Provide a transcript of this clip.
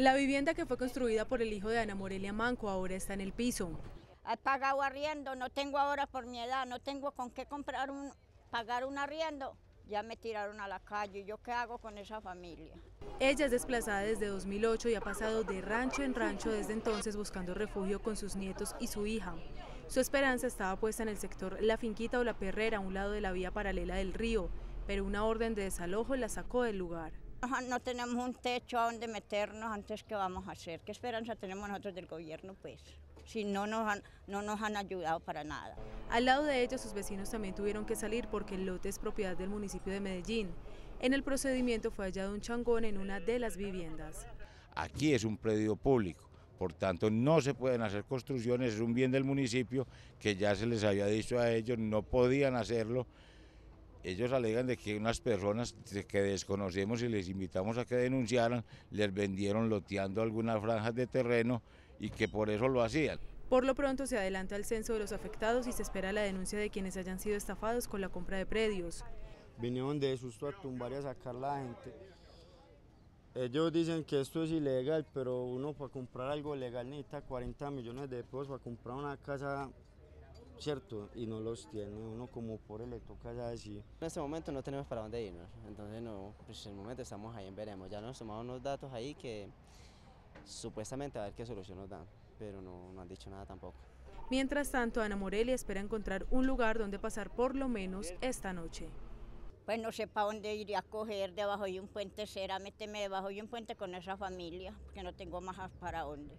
La vivienda que fue construida por el hijo de Ana Morelia Manco ahora está en el piso. He pagado arriendo, no tengo ahora por mi edad, no tengo con qué comprar un, pagar un arriendo. Ya me tiraron a la calle, ¿yo qué hago con esa familia? Ella es desplazada desde 2008 y ha pasado de rancho en rancho desde entonces buscando refugio con sus nietos y su hija. Su esperanza estaba puesta en el sector La Finquita o La Perrera, a un lado de la vía paralela del río, pero una orden de desalojo la sacó del lugar. No tenemos un techo a donde meternos, antes qué vamos a hacer, qué esperanza tenemos nosotros del gobierno pues, si no nos han, no nos han ayudado para nada. Al lado de ellos sus vecinos también tuvieron que salir porque el lote es propiedad del municipio de Medellín. En el procedimiento fue hallado un changón en una de las viviendas. Aquí es un predio público, por tanto no se pueden hacer construcciones, es un bien del municipio que ya se les había dicho a ellos, no podían hacerlo ellos alegan de que unas personas que desconocemos y les invitamos a que denunciaran, les vendieron loteando algunas franjas de terreno y que por eso lo hacían. Por lo pronto se adelanta el censo de los afectados y se espera la denuncia de quienes hayan sido estafados con la compra de predios. Vinieron de susto a tumbar y a sacar la gente. Ellos dicen que esto es ilegal, pero uno para comprar algo legal necesita 40 millones de pesos para comprar una casa ¿cierto? Y no los tiene, uno como por le toca ya decir. En este momento no tenemos para dónde irnos, entonces no, pues en el momento estamos ahí en veremos, ya nos tomado unos datos ahí que supuestamente a ver qué solución nos dan, pero no, no han dicho nada tampoco. Mientras tanto, Ana Morelia espera encontrar un lugar donde pasar por lo menos esta noche. Pues no sé para dónde ir a coger debajo de un puente, será méteme debajo de un puente con esa familia, porque no tengo más para dónde.